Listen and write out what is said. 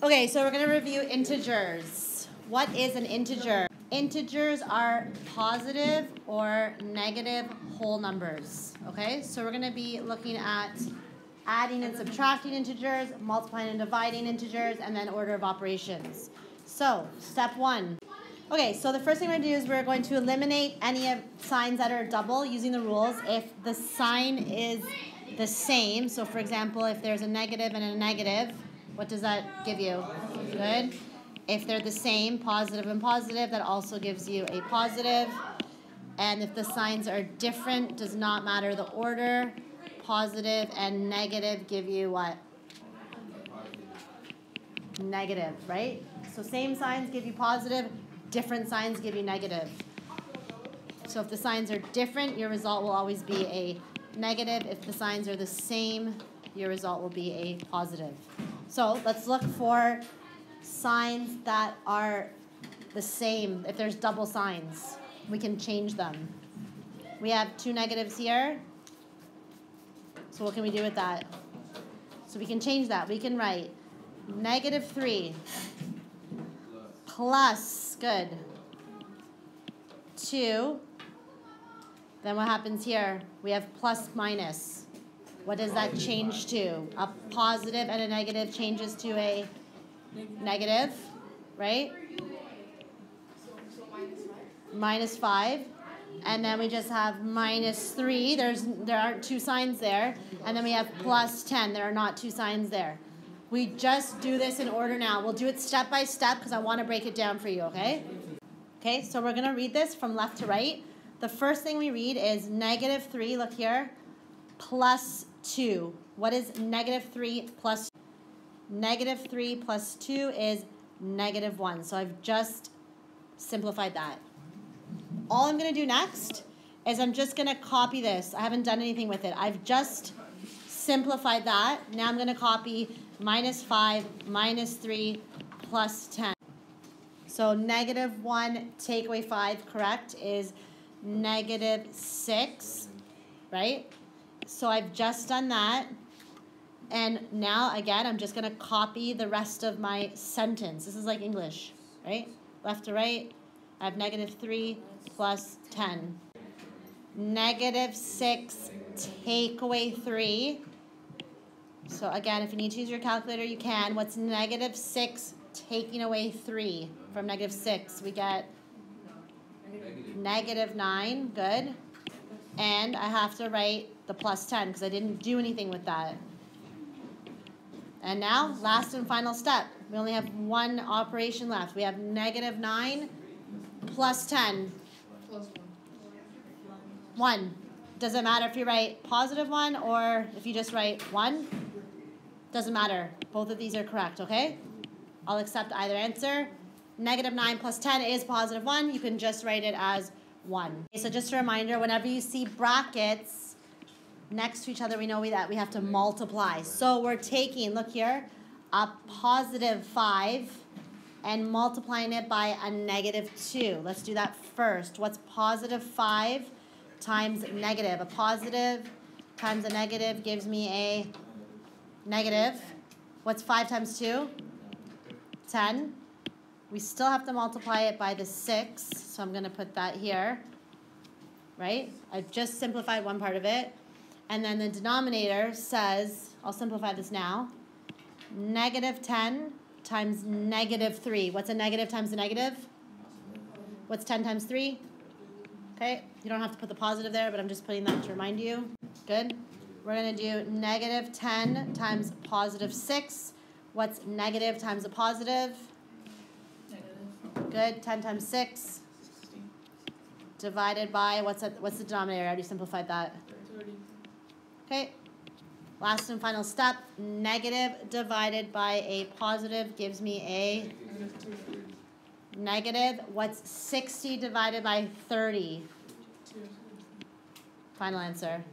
Okay, so we're going to review integers. What is an integer? Integers are positive or negative whole numbers. Okay, so we're going to be looking at adding and subtracting integers, multiplying and dividing integers, and then order of operations. So, step one. Okay, so the first thing we're going to do is we're going to eliminate any of signs that are double using the rules. If the sign is the same, so for example, if there's a negative and a negative, what does that give you? Good. If they're the same, positive and positive, that also gives you a positive. And if the signs are different, does not matter the order, positive and negative give you what? Negative, right? So same signs give you positive, different signs give you negative. So if the signs are different, your result will always be a negative. If the signs are the same, your result will be a positive. So let's look for signs that are the same. If there's double signs, we can change them. We have two negatives here. So what can we do with that? So we can change that. We can write negative 3 plus, good, 2. Then what happens here? We have plus minus. What does that change to? A positive and a negative changes to a negative, right? Minus 5. And then we just have minus 3. There's, there aren't two signs there. And then we have plus 10. There are not two signs there. We just do this in order now. We'll do it step by step because I want to break it down for you, okay? Okay, so we're going to read this from left to right. The first thing we read is negative 3, look here, plus 2. What is negative 3 plus Negative 3 plus 2 is negative 1. So I've just simplified that. All I'm going to do next is I'm just going to copy this. I haven't done anything with it. I've just simplified that. Now I'm going to copy minus 5, minus 3, plus 10. So negative 1 take away 5, correct, is negative 6, right? So I've just done that. And now, again, I'm just going to copy the rest of my sentence. This is like English, right? Left to right, I have negative 3 plus 10. Negative 6 take away 3. So again, if you need to use your calculator, you can. What's negative 6 taking away 3 from negative 6? We get negative 9. Good. And I have to write the plus 10 because I didn't do anything with that. And now, last and final step. We only have one operation left. We have negative 9 plus 10. Plus 1. 1. Doesn't matter if you write positive 1 or if you just write 1. Doesn't matter. Both of these are correct, okay? I'll accept either answer. Negative 9 plus 10 is positive 1. You can just write it as 1. Okay, so just a reminder, whenever you see brackets, next to each other, we know we, that we have to multiply. So we're taking, look here, a positive 5 and multiplying it by a negative 2. Let's do that first. What's positive 5 times negative? A positive times a negative gives me a negative. What's 5 times 2? 10. We still have to multiply it by the 6, so I'm going to put that here. Right? I've just simplified one part of it. And then the denominator says, I'll simplify this now, negative 10 times negative 3. What's a negative times a negative? What's 10 times 3? Okay, you don't have to put the positive there, but I'm just putting that to remind you. Good. We're going to do negative 10 times positive 6. What's negative times a positive? Negative. Good. 10 times 6. 16. Divided by, what's, a, what's the denominator? I already simplified that. Okay. Last and final step, negative divided by a positive gives me a negative. What's 60 divided by 30? Final answer.